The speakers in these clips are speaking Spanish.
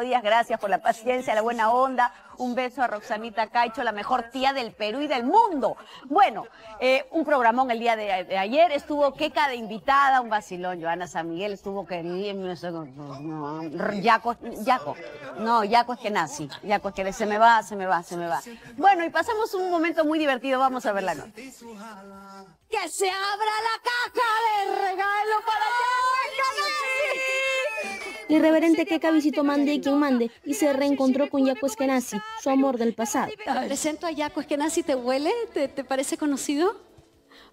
Francisco Díaz, gracias por la paciencia, la buena onda. Un beso a Roxanita Caicho, la mejor tía del Perú y del mundo. Bueno, eh, un programón el día de, ayer. Estuvo Queca de invitada, un vacilón. Joana San Miguel estuvo querido. Yaco, Yaco. No, Yaco es que nazi. Yaco es que se me va, se me va, se me va. Bueno, y pasamos un momento muy divertido. Vamos a ver la nota. Que se abra la caja de regalo para El irreverente Keka visitó Mande y quien mande y se reencontró con Yaco Eskenazi, su amor del pasado. Te presento a Yaco Eskenazi, ¿te huele? ¿Te, te parece conocido?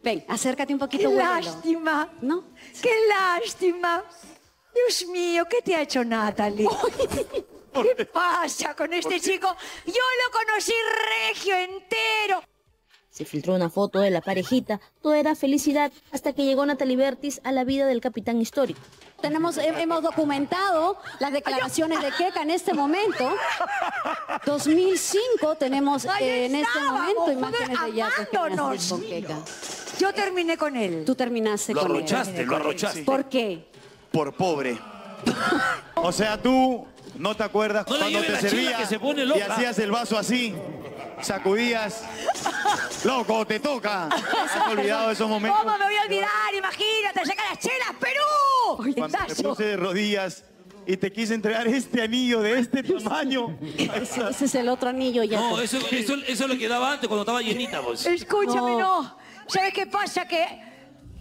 Ven, acércate un poquito. ¡Qué huélelo. lástima! ¿No? ¡Qué lástima! Dios mío, ¿qué te ha hecho Natalie? ¿Qué pasa con este chico? Yo lo conocí regio entero. Se filtró una foto de la parejita, todo era felicidad hasta que llegó Natalie Bertis a la vida del capitán histórico. Tenemos, he- hemos documentado las declaraciones de Keka en este momento. 2005 tenemos eh, en este momento imágenes de Eskenazi amándonos. con. Yo terminé con él. Tú terminaste Lo con él. arrochaste, lo arrochaste. ¿Por qué? Por pobre. O sea, tú no te acuerdas No cuando te servía que se pone y hacías el vaso así, sacudías. Loco, te toca. ¿Has olvidado esos momentos? ¿Cómo me voy a olvidar? Imagínate, saca las chelas, Perú. Cuando te Tazo. puse de rodillas y te quise entregar este anillo de este tamaño. Ese es el otro anillo, Yaco. No, eso, eso, eso lo quedaba antes cuando estaba llenita, pues. Escúchame, no. ¿Sabes qué pasa? Que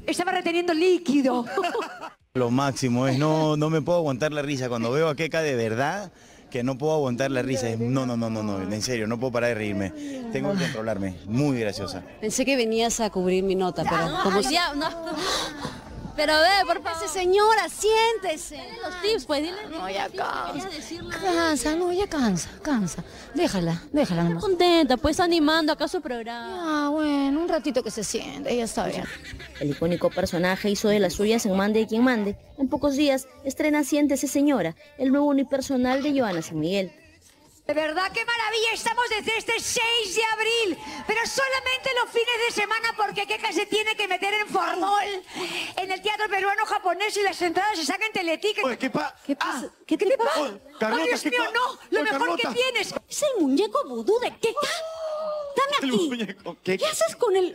estaba reteniendo líquido. Lo máximo es no, no me puedo aguantar la risa. Cuando veo a Keka de verdad, que no puedo aguantar la risa. No, no, no, no, no, en serio, no puedo parar de reírme. Tengo que controlarme. Muy graciosa. Pensé que venías a cubrir mi nota, pero como si... Pero ve, por favor. Señora, siéntese. Los tips, pues dile. No, ya cansa. Cansa, no, ya cansa, cansa. Déjala, déjala nomás. Contenta, pues animando acá su programa. Ah, bueno, un ratito que se siente, ella está bien. El icónico personaje hizo de las suyas en Mande y quien mande. En pocos días estrena Siéntese Señora, el nuevo unipersonal de Joana San Miguel. De verdad, qué maravilla, estamos desde este 6 de abril, pero solamente los fines de semana porque Keka se tiene que meter en formol en el teatro peruano japonés y las entradas se sacan en teleticket. Oye, ¿qué pa- ¿Qué pasa? Ah, ¿Qué te pasa? Oye, Carlota, ¡Ay, Dios ¿qué mío, pa- no! ¡Lo Oye, mejor Carlota. que tienes! Es el muñeco vudú de Keka. Dame El aquí. muñeco, ¿qué? ¿Qué haces con el...?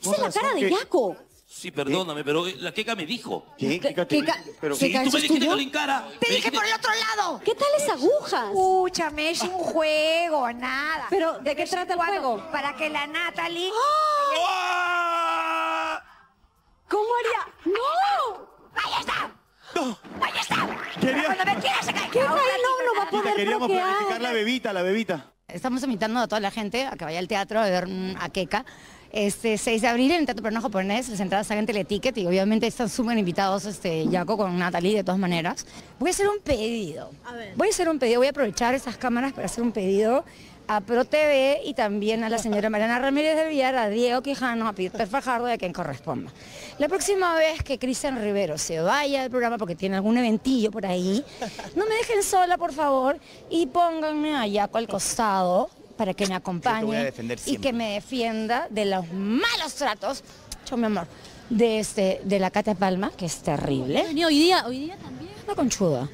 Esa es la cara de ¿qué? Yaco. Sí, perdóname, pero la queca me dijo. ¿Qué? Keka, te- Keka- pero- Sí, tú ¿eso me dijiste que lo encara. ¡Te dije por el otro lado! ¿Qué tales agujas? Escúchame, es un juego, nada. Pero, ¿de qué vez trata el juego? Para que la Natalie... ¡Ah! ¿Cómo haría? ¡No! ¡Ahí está! ¡Ahí está! Quería- Cuando me quieras se cae. ¿Qué no, no va a Chica, poder queríamos bloquear. planificar la bebita, la bebita. Estamos invitando a toda la gente a que vaya al teatro a ver mm, a Keka. Este 6 de abril en el Teatro Peruano Japonés, las entradas están en Teleticket y obviamente están súper invitados este, Yaco con Natalie de todas maneras. Voy a hacer un pedido. Voy a hacer un pedido, voy a aprovechar esas cámaras para hacer un pedido a Pro TV y también a la señora Mariana Ramírez del Villar, a Diego Quijano, a Peter Fajardo y a quien corresponda. La próxima vez que Cristian Rivero se vaya del programa porque tiene algún eventillo por ahí, no me dejen sola, por favor, y pónganme a Yaco al costado para que me acompañe y que me defienda de los malos tratos, yo mi amor, de, este, de la Cata Palma, que es terrible. Hoy día, hoy día también. Una conchuda.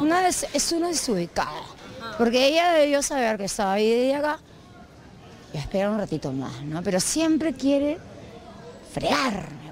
Una des- es una desubicada. Porque ella debió saber que estaba ahí acá y esperar un ratito más, ¿no? Pero siempre quiere fregarme.